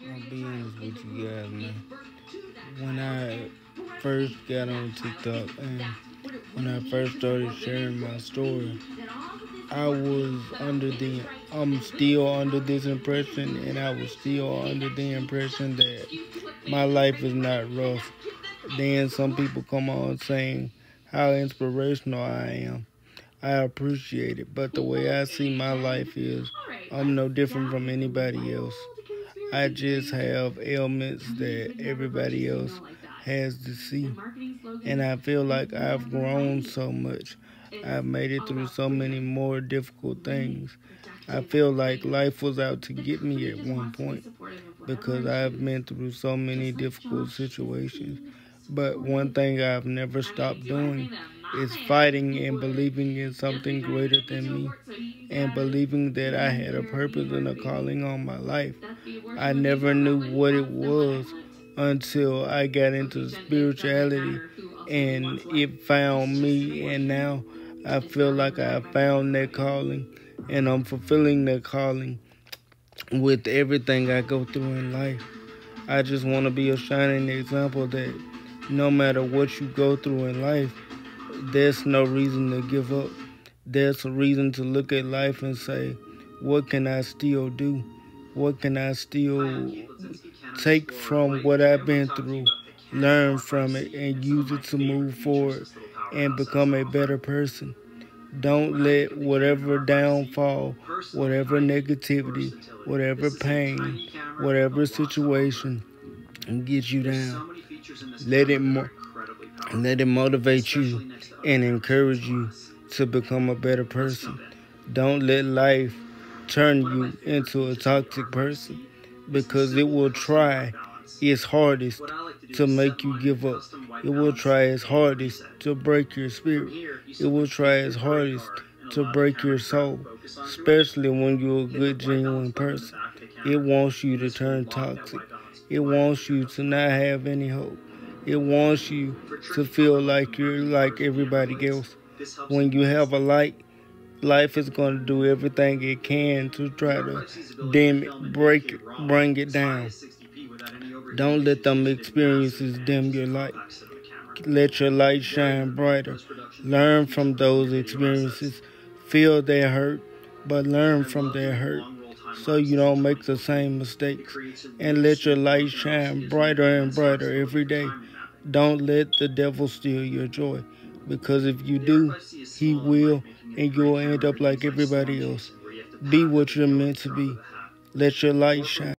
Be honest with you guys, man. When I first got on TikTok and when I first started sharing my story, I was under the, I'm still under this impression, and I was still under the impression that my life is not rough. Then some people come on saying how inspirational I am. I appreciate it, but the way I see my life is, I'm no different from anybody else. I just have ailments that everybody else has to see. And I feel like I've grown so much. I've made it through so many more difficult things. I feel like life was out to get me at one point because I've been through so many difficult situations. But one thing I've never stopped doing is fighting and believing in something greater than me and believing that I had a purpose and a calling on my life. I never knew what it was until I got into spirituality and it found me and now I feel like I found that calling and I'm fulfilling that calling with everything I go through in life. I just want to be a shining example that no matter what you go through in life, there's no reason to give up. There's a reason to look at life and say, what can I still do? What can I still take from what I've been through, learn from it, and use it to move forward and become a better person? Don't let whatever downfall, whatever negativity, whatever pain, whatever situation get you down. Let it mo- let it motivate you and encourage you to become a better person. Don't let life turn you into a toxic person because it will try its hardest to make you give up. It will try its hardest to break your spirit. It will try its hardest to break your soul, especially when you're a good, genuine person. It wants you to turn toxic. It wants you to not have any hope. It wants you to feel like you're like everybody else. When you have a light, life is going to do everything it can to try to dim it, break it, bring it down. Don't let them experiences dim your light. Let your light shine brighter. Learn from those experiences. Feel their hurt, but learn from their hurt so you don't make the same mistakes. And let your light shine brighter and brighter every day. Don't let the devil steal your joy. Because if you do, he will, and you'll end up like everybody else. Be what you're meant to be. Let your light shine.